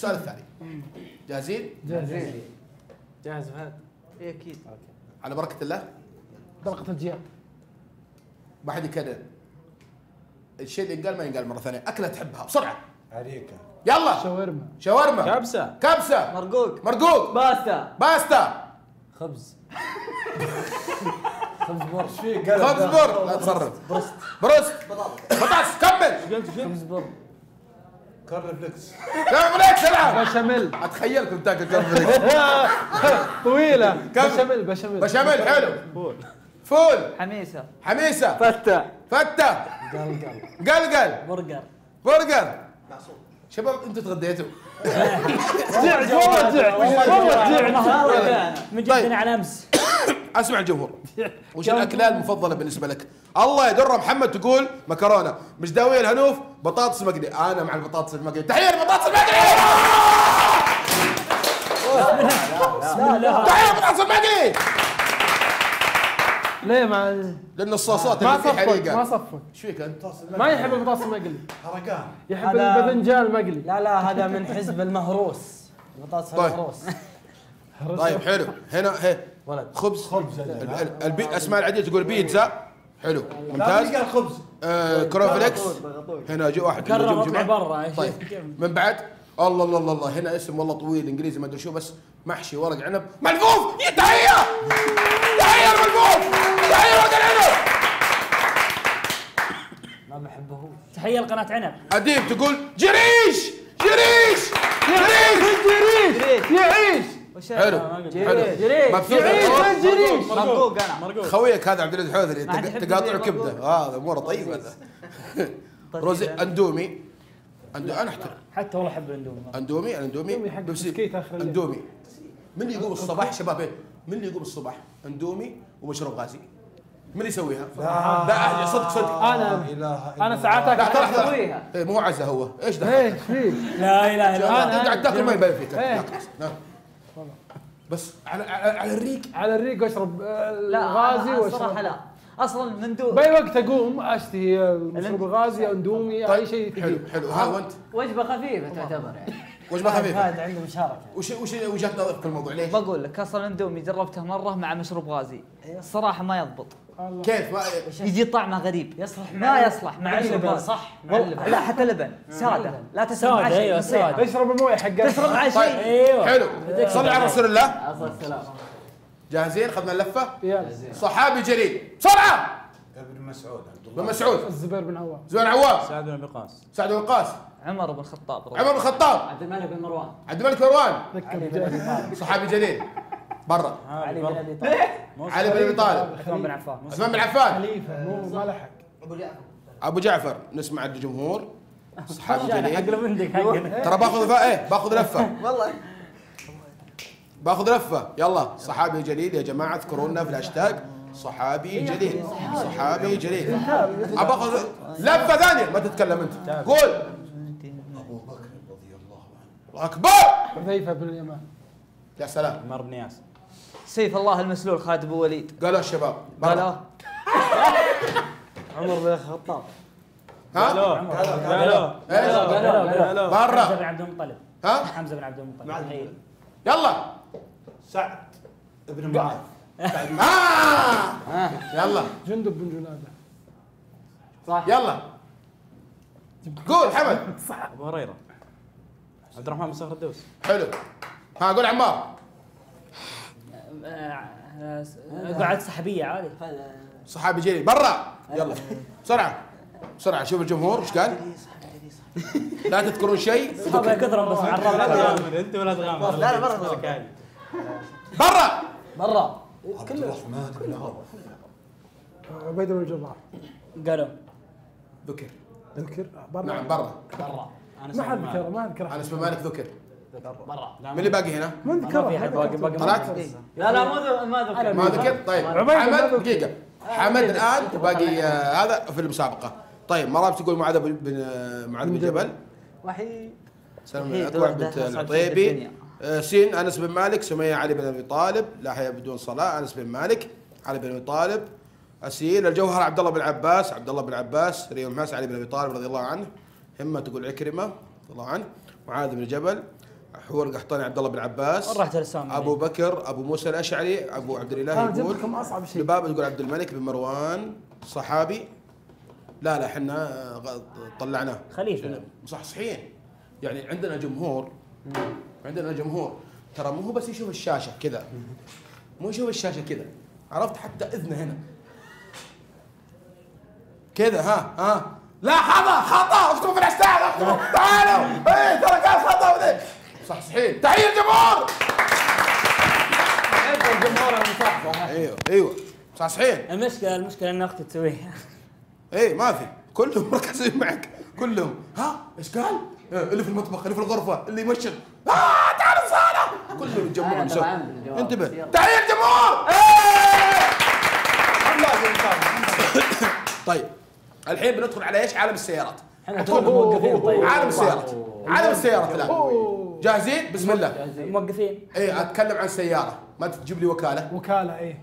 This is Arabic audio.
السؤال الثاني. جاهزين؟ جاهزين جاهز. فهد. اي أكيد. على بركة الله. طلقة الجياد ما حد يكرر. الشيء اللي ينقال ما ينقال مرة ثانية. أكلة تحبها. بسرعة. عريكه يلا. شاورما. شاورما. كبسة. كبسة. مرقوق. مرقوق. باستا. باستا. خبز. خبز بر إيش قلب خبز بر لا تصرف. بروست بروست بطاطس. كمل. خبز بر corn flakes كمل عليك سرعة بشاميل. اتخيلكم تاكل corn flakes طويلة. كم؟ بشاميل بشاميل. بشاميل حلو. فول. فول. حميسة. حميسة. فتة. فتة. قلقل. قلقل. برجر. برجر. شباب أنتوا تغديتوا. جعت والله جعت والله من. جدنا على أمس. أسمع الجمهور. وش الاكله المفضلة بالنسبة لك؟ الله يا دره محمد تقول مكرونة. مش داوية الهنوف؟ بطاطس مقلي. أنا مع البطاطس المقلي. تحية البطاطس المقلي! بسم الله. تحية البطاطس المقلي! ليه ما لأن الصوصات ما اللي في صفق ما صفق إيش فيك أنت؟ ما يحب البطاطس المقلي. حرقان يحب الباذنجان المقلي. لا لا هذا من حزب المهروس. بطاطس طيب. المهروس. طيب حلو. هنا هي ولد. خبز. خبز. ال- ال- البي... أسماء العاديه تقول بيتزا حلو. ممتاز. قال خبز. آه كروفليكس هنا جو واحد. كرر. برا طيب. من بعد. الله الله الله الله. هنا اسم والله طويل إنجليزي ما أدري شو بس محشي ورق عنب. ملفوف! يا تحية! تحية الملفوف تحية ورق العنب! ما بحبه. تحية لقناة عنب. أديب تقول جريش! جريش! جريش! حلو. حلو. يعيش جريش. مرقوق أنا مرقوق خويك هذا عبد العزيز الحوثري تقاطع كبدة. هذا أموره طيب هذا. روزي أندومي. أنا أحترم. حتى والله أحب الأندومي. أندومي؟ الاندومي أندومي؟ حق بس- بسكيت آخر الليل. أندومي. من اللي يقوم الصباح شباب؟ إيه؟ من اللي يقوم الصباح؟ أندومي ومشروب غازي. من اللي يسويها؟ لا. أهلي صدق صدق. أنا أنا ساعات اكل. لحظة. إيه مو عزة هو. إيش دخل؟ إيش فيه لا إله إلا الله. انت قاعد تاكل ما يبين فيك. إيه. بس على على, على الريق. على الريق واشرب آه، لا واشرب. لا. أصلا من دون بأي وقت أقوم أشتهي المشروب الغازي أو اندومي أي شيء حلو حلو. ها وانت؟ وجبة خفيفة تعتبر يعني. وجبة خفيفة. فهد عنده مشاركة. وش وش وجهه نظرك في الموضوع؟ ليش؟ بقول لك أصلا اندومي جربته مرة مع مشروب غازي. الصراحه ما يضبط. كيف؟ يجي طعمه غريب. يصلح ما يصلح مع مع اللبن. صح مع والله اللبن لا حتى لبن. سادة. لا تشرب سادة، معاه شيء. أيوة،. سادة. اشرب الموية حق تشرب طيب شيء. أيوه. حلو. صلي على رسول الله. عليه السلام. جاهزين؟ اخذنا اللفة؟ يلا. صحابي جليل. بسرعة! ابن مسعود عبد بن الله مسعود. الزبير بن عوام. زوين عوام. سعد بن وقاص سعد بن وقاص عمر بن الخطاب عمر بن الخطاب. عبد الملك بن مروان. عبد الملك مروان. صحابي جليل. برا. علي بن أبي طالب. علي بن أبي طالب. عثمان بن عفان. عثمان بن عفان. خليفة مو ما لحق أبو جعفر. نسمع الجمهور. صحابي حق جليل. لمندك حقنا ترى باخذ فا إيه باخذ لفة. والله. باخذ لفة. يلا. صحابي جليل يا جماعة اذكرونا في الهاشتاج. صحابي جليل. صحابي. جليل. ابى اخذ لفة ثانية. ما تتكلم أنت. قول. أبو بكر رضي الله عنه. الله أكبر. حذيفة بن اليمان. يا سلام. عمر بن ياسر. سيف الله المسلول خالد أبو وليد. قالوا الشباب قال برا. آه. عمر بن الخطاب. ها؟ قالوا. قالوا إيش؟ قالوا. برا. حمزة بن عبد المطلب. ها؟ حمزة بن عبد المطلب. يلا. سعد ابن معاذ. آه. يلا. جندب بن جنادة. يلا. قول حمد. أبو هريرة. عبد الرحمن بن صخر الدوسي. حلو. ها قول عمار. قعدت سحبية عادي. صحابي جليل برا! يلا. بسرعة. بسرعة. شوف الجمهور إيش قال؟ لا تذكرون شيء؟ صحابه كثرهم بس مع الرابع. أنت ولا تغامر. لا لا برا برا. برا! عبد الرحمن عوف. عبيد بن الجراح قالوا. ذكر. ذكر؟ برا. نعم برا. برا. أنا ما حد ذكر ما اذكر انس بن مالك ذكر. برا من اللي باقي هنا؟ ما ذكر في أحد باقي باقي طلعت؟ لا لا ما ما ذكر ما ذكر طيب. حمد. دقيقة. حمد الان باقي آه، هذا في المسابقة. طيب مرام تقول معاذ بن بن- معاذ بن جبل؟ وحيد. اكبر وحده بنت العطيبي. الدنيا. آه، سين أنس بن مالك سمية علي بن أبي طالب لا حياة بدون صلاة أنس بن مالك علي بن أبي طالب أسيل الجوهر عبد الله بن عباس عبد الله بن عباس ريم ماس علي بن أبي طالب رضي الله عنه همة تقول عكرمة رضي الله عنه معاذ بن جبل حور القحطاني عبد الله بن عباس. رحت الاسامي أبو بكر أبو موسى الأشعري أبو عبد الاله يقول لكم أصعب شيء. لبابا يقول عبد الملك بن مروان صحابي. لا لا إحنا طلعناه. خليفة. مصحصحين. يعني عندنا جمهور. عندنا جمهور. ترى مو هو بس يشوف الشاشة كذا. مو يشوف الشاشة كذا. عرفت حتى إذنه هنا. كذا ها ها. لا خطأ خطأ. اكتبوا في الهاشتاج اكتبوا. تعالوا. إيه ترى كان خطأ وذي. مصحصحين تحية الجمهور الجمهور المصحصح أيوه أيوه. مصحصحين المشكلة المشكلة ان أختي تسويها. إيه ما في. كلهم مركزين معك. كلهم. ها؟ إيش قال؟ إيه، اللي في المطبخ اللي في الغرفة اللي يمشط ها تعال الصاله كلهم يتجمعون سوا. انتبه. تحية الجمهور طيب. الحين بندخل على إيش؟ عالم السيارات. إحنا موقفين. طيب عالم السيارات. عالم السيارات الآن. جاهزين؟ بسم الله. موقفين. إيه أتكلم عن سيارة. ما تجيب لي وكالة. وكالة إيه.